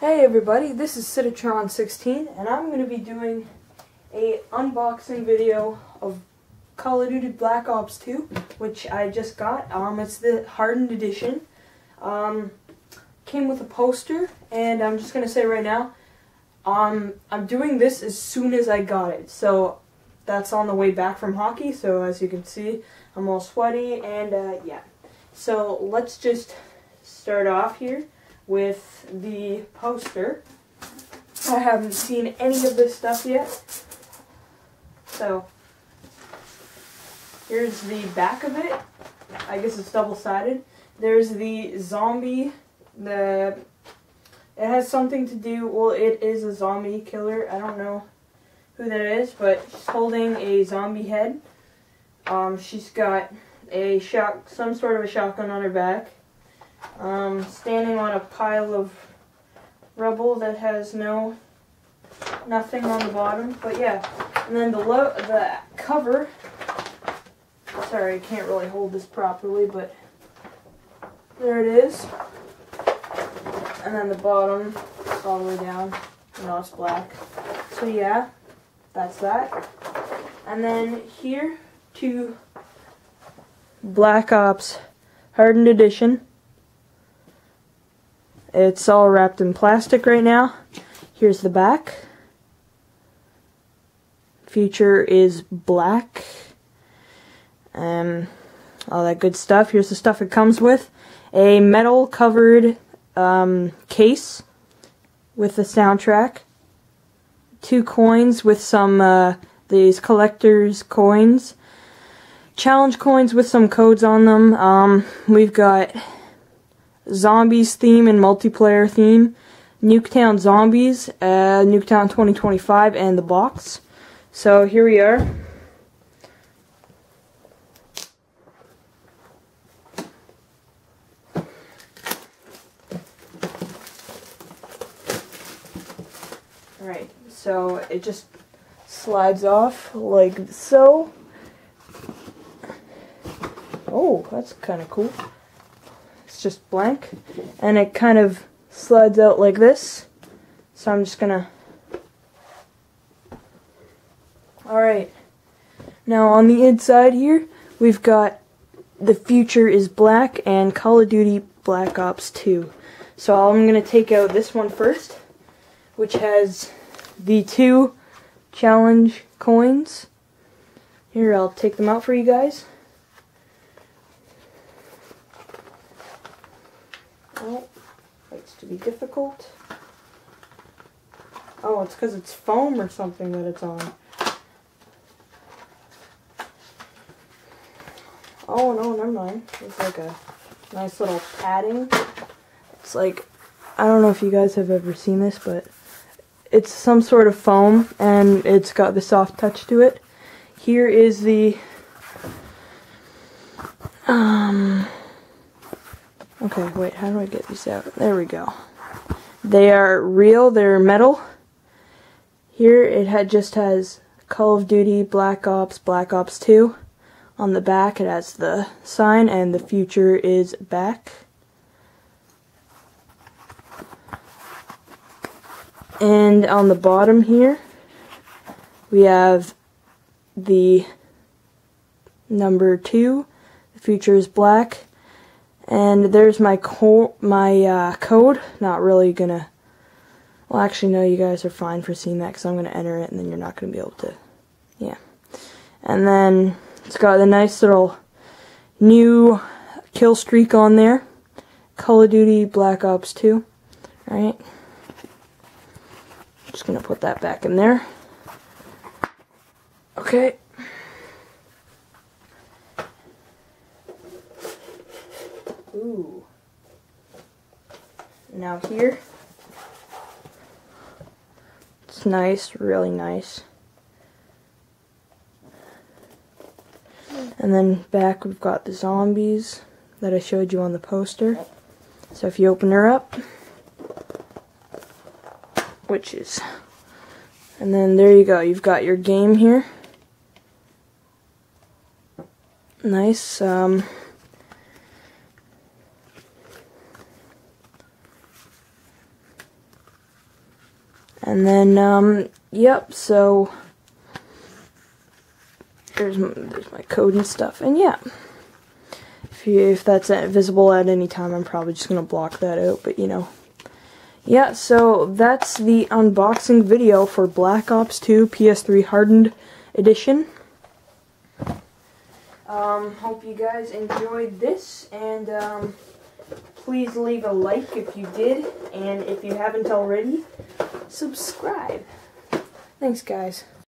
Hey everybody, this is Sydatron16 and I'm going to be doing a unboxing video of Call of Duty Black Ops 2 which I just got. Um, it's the hardened edition. Um, came with a poster and I'm just going to say right now um, I'm doing this as soon as I got it. So that's on the way back from hockey so as you can see I'm all sweaty and uh, yeah. So let's just start off here with the poster. I haven't seen any of this stuff yet. So, here's the back of it. I guess it's double-sided. There's the zombie. The It has something to do, well, it is a zombie killer. I don't know who that is, but she's holding a zombie head. Um, she's got a shot, some sort of a shotgun on her back um, standing on a pile of rubble that has no nothing on the bottom. But yeah, and then the lo the cover. Sorry, I can't really hold this properly, but there it is. And then the bottom, all the way down. You know, it's black. So yeah, that's that. And then here to Black Ops Hardened Edition. It's all wrapped in plastic right now. Here's the back. Future is black. Um, all that good stuff. Here's the stuff it comes with. A metal covered um, case with the soundtrack. Two coins with some uh, these collector's coins. Challenge coins with some codes on them. Um, we've got zombies theme and multiplayer theme, Nuketown Zombies, uh, Nuketown 2025, and the box. So here we are. Alright, so it just slides off like so. Oh, that's kind of cool just blank and it kind of slides out like this. So I'm just gonna alright now on the inside here we've got the future is black and Call of Duty Black Ops 2 so I'm gonna take out this one first which has the two challenge coins. Here I'll take them out for you guys Oh, likes to be difficult. Oh, it's because it's foam or something that it's on. Oh, no, never mind. It's like a nice little padding. It's like, I don't know if you guys have ever seen this, but it's some sort of foam, and it's got the soft touch to it. Here is the, um, Okay, wait, how do I get these out? There we go. They are real, they're metal. Here it had just has Call of Duty Black Ops, Black Ops 2. On the back it has the sign and the future is back. And on the bottom here we have the number 2, the future is black and there's my co my uh, code. Not really gonna. Well, actually, no. You guys are fine for seeing that because I'm gonna enter it, and then you're not gonna be able to. Yeah. And then it's got a nice little new kill streak on there. Call of Duty Black Ops 2. Alright. Just gonna put that back in there. Okay. Ooh. Now here, it's nice, really nice. And then back we've got the zombies that I showed you on the poster. So if you open her up, which is, and then there you go, you've got your game here. Nice, um, And then, um, yep, so there's, there's my code and stuff. And yeah, if, you, if that's visible at any time, I'm probably just going to block that out, but you know. Yeah, so that's the unboxing video for Black Ops 2 PS3 Hardened Edition. Um, hope you guys enjoyed this, and um, please leave a like if you did, and if you haven't already, subscribe. Thanks, guys.